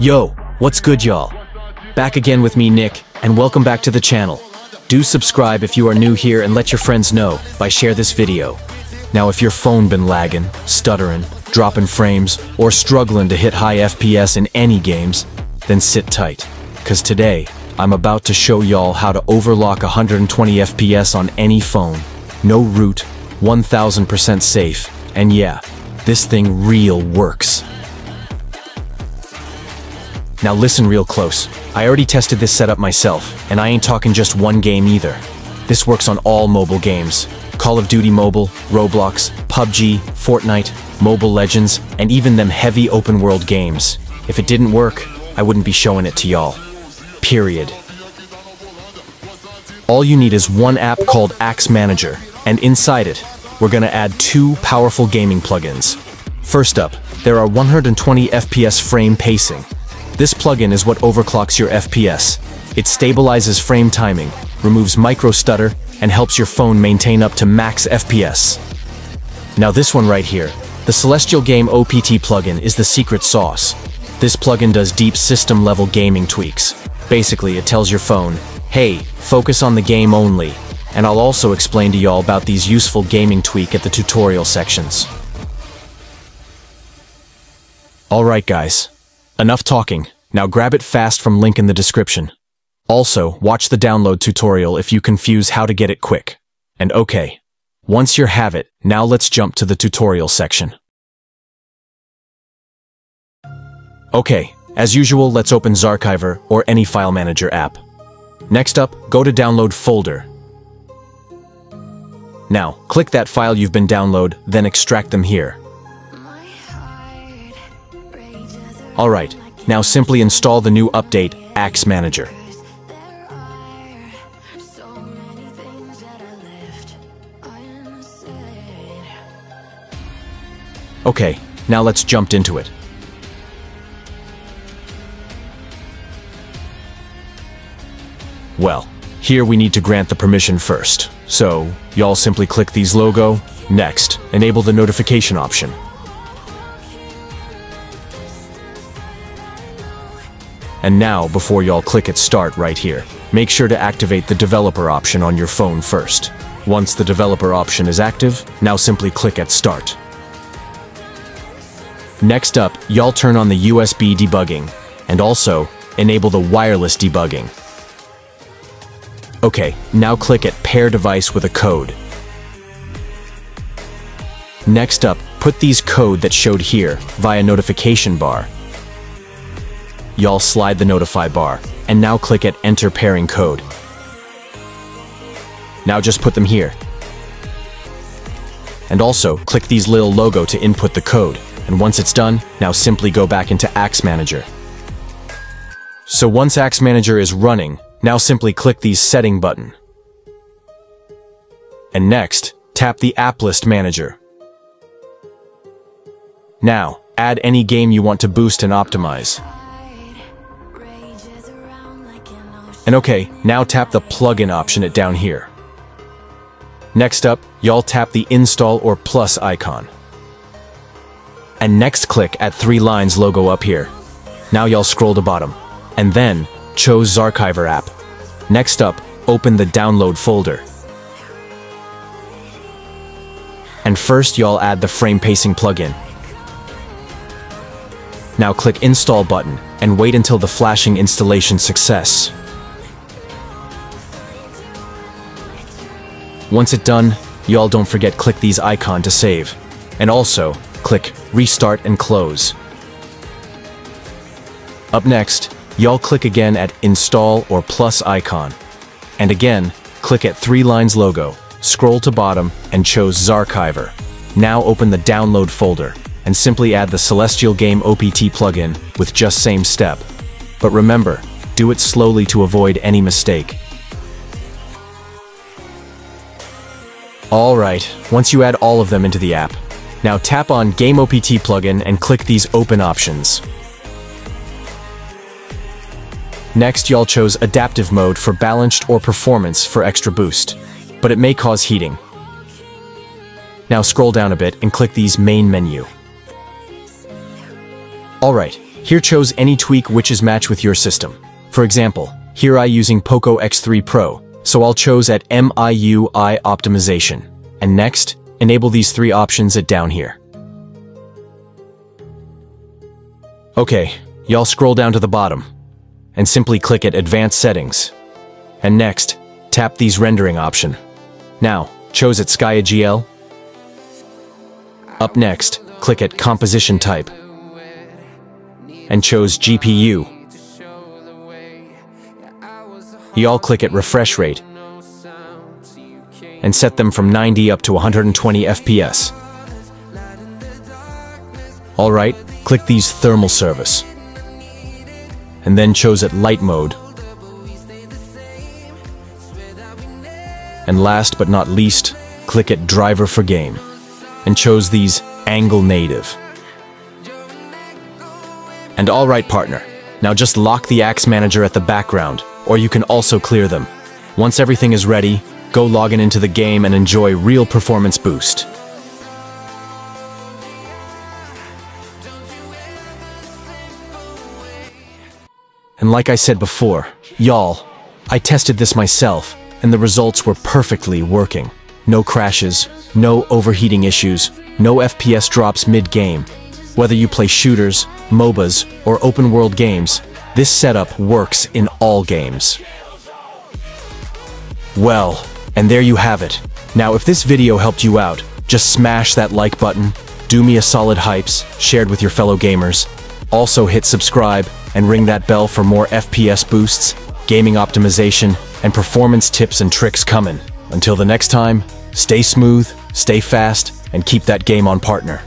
Yo, what's good y'all? Back again with me, Nick, and welcome back to the channel. Do subscribe if you are new here and let your friends know by share this video. Now if your phone been lagging, stuttering, dropping frames, or struggling to hit high FPS in any games, then sit tight. Cause today, I'm about to show y'all how to overlock 120 FPS on any phone. No root, 1000% safe, and yeah, this thing real works. Now listen real close. I already tested this setup myself, and I ain't talking just one game either. This works on all mobile games. Call of Duty Mobile, Roblox, PUBG, Fortnite, Mobile Legends, and even them heavy open world games. If it didn't work, I wouldn't be showing it to y'all. Period. All you need is one app called Ax Manager, and inside it, we're gonna add two powerful gaming plugins. First up, there are 120 FPS frame pacing. This plugin is what overclocks your FPS. It stabilizes frame timing, removes micro stutter, and helps your phone maintain up to max FPS. Now this one right here, the Celestial Game OPT plugin is the secret sauce. This plugin does deep system-level gaming tweaks. Basically, it tells your phone, hey, focus on the game only, and I'll also explain to y'all about these useful gaming tweak at the tutorial sections. Alright guys, Enough talking. Now grab it fast from link in the description. Also, watch the download tutorial if you confuse how to get it quick. And okay, once you have it, now let's jump to the tutorial section. Okay, as usual, let's open Zarchiver or any file manager app. Next up, go to Download folder. Now, click that file you've been download, then extract them here. Alright, now simply install the new update, Ax Manager. Okay, now let's jump into it. Well, here we need to grant the permission first. So, y'all simply click these logo, next, enable the notification option. And now, before y'all click at start right here, make sure to activate the developer option on your phone first. Once the developer option is active, now simply click at start. Next up, y'all turn on the USB debugging, and also enable the wireless debugging. Okay, now click at pair device with a code. Next up, put these code that showed here via notification bar y'all slide the notify bar, and now click at enter pairing code. Now just put them here. And also, click these little logo to input the code, and once it's done, now simply go back into Ax Manager. So once Ax Manager is running, now simply click the Setting button. And next, tap the App List Manager. Now, add any game you want to boost and optimize. And okay, now tap the plugin option it down here. Next up, y'all tap the install or plus icon. And next click at three lines logo up here. Now y'all scroll to bottom. And then, chose Zarchiver app. Next up, open the download folder. And first y'all add the frame pacing plugin. Now click install button and wait until the flashing installation success. Once it's done, y'all don't forget click these icon to save. And also, click Restart and Close. Up next, y'all click again at Install or Plus icon. And again, click at Three Lines logo, scroll to bottom, and chose Zarchiver. Now open the Download folder, and simply add the Celestial Game OPT plugin with just same step. But remember, do it slowly to avoid any mistake. Alright, once you add all of them into the app, now tap on Game OPT plugin and click these open options. Next, y'all chose Adaptive Mode for balanced or performance for extra boost, but it may cause heating. Now scroll down a bit and click these Main menu. Alright, Here chose any tweak which is match with your system. For example, here I using Poco X3 Pro, so I'll chose at MIUI optimization. And next, enable these three options at down here. Okay, y'all scroll down to the bottom and simply click at Advanced Settings. And next, tap these rendering option. Now, chose at SkiaGL. Up next, click at Composition Type and chose GPU. Y'all click at Refresh Rate and set them from 90 up to 120 FPS. Alright, click these Thermal Service and then chose at Light Mode. And last but not least, click at Driver for Game and chose these Angle Native. And alright partner, now just lock the Ax Manager at the background, or you can also clear them. Once everything is ready, go login into the game and enjoy real performance boost. And like I said before, y'all, I tested this myself, and the results were perfectly working. No crashes, no overheating issues, no FPS drops mid-game. Whether you play shooters, MOBAs, or open-world games, this setup works in all games. Well, and there you have it. Now if this video helped you out, just smash that like button, do me a solid hypes, shared with your fellow gamers. Also hit subscribe and ring that bell for more FPS boosts, gaming optimization, and performance tips and tricks coming. Until the next time, stay smooth, stay fast, and keep that game on partner.